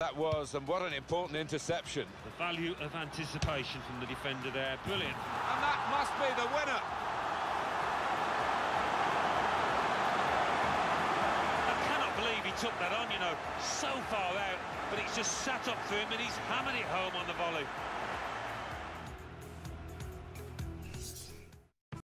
That was, and what an important interception. The value of anticipation from the defender there, brilliant. And that must be the winner. I cannot believe he took that on, you know, so far out, but it's just sat up for him and he's hammered it home on the volley.